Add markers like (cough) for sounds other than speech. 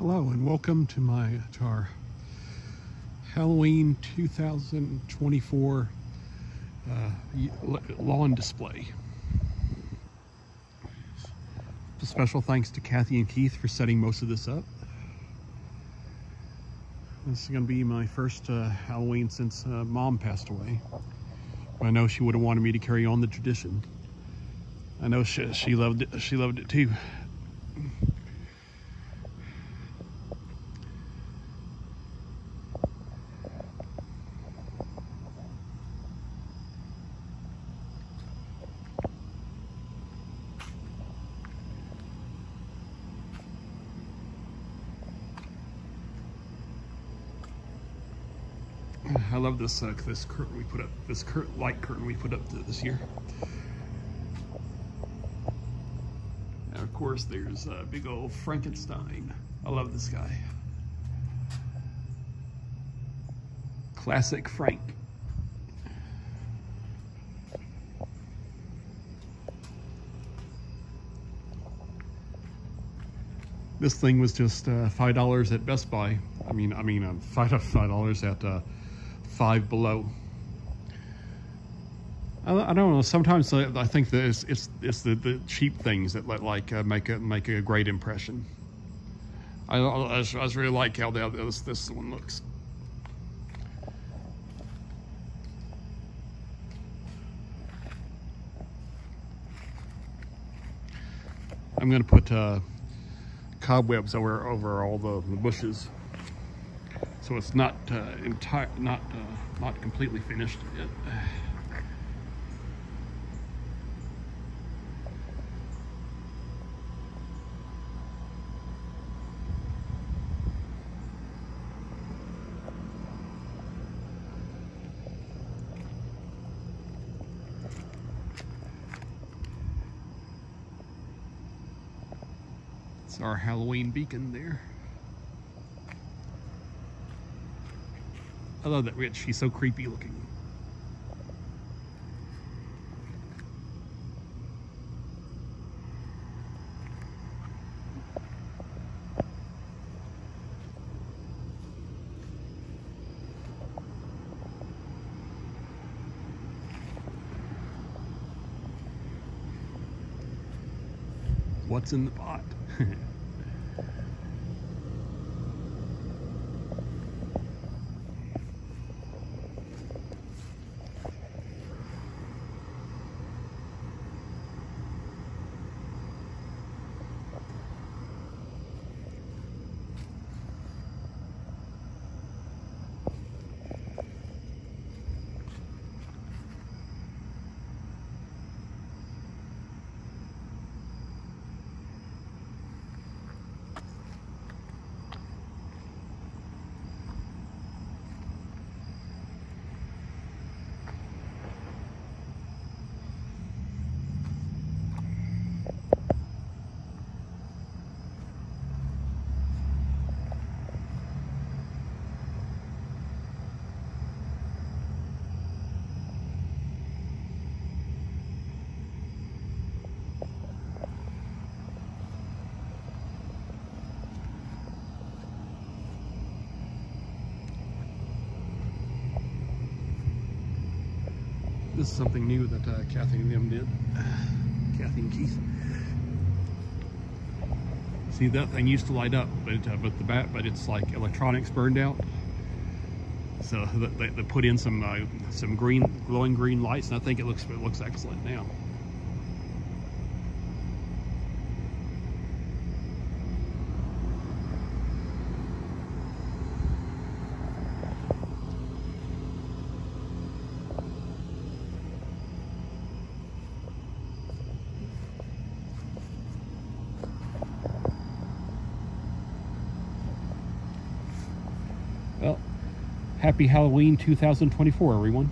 Hello and welcome to my to our Halloween 2024 uh, lawn display. A special thanks to Kathy and Keith for setting most of this up. This is going to be my first uh, Halloween since uh, mom passed away. I know she would have wanted me to carry on the tradition. I know she, she loved it. She loved it too. I love this uh, this curtain we put up, this cur light curtain we put up this year. And of course, there's a big old Frankenstein. I love this guy. Classic Frank. This thing was just uh, five dollars at Best Buy. I mean, I mean, uh, five five dollars at uh, Five Below. I, don't know. Sometimes I think that it's it's, it's the, the cheap things that like uh, make a make a great impression. I, I, I just really like how the, this this one looks. I'm going to put uh, cobwebs over over all the bushes so it's not uh, entire, not uh, not completely finished yet. It's our Halloween beacon there. I love that witch. She's so creepy looking. What's in the pot? (laughs) This is something new that uh, Kathy and them did. Kathy and Keith. See that thing used to light up, but uh, but the bat, but it's like electronics burned out. So they, they put in some uh, some green glowing green lights, and I think it looks it looks excellent now. Well, happy Halloween 2024, everyone.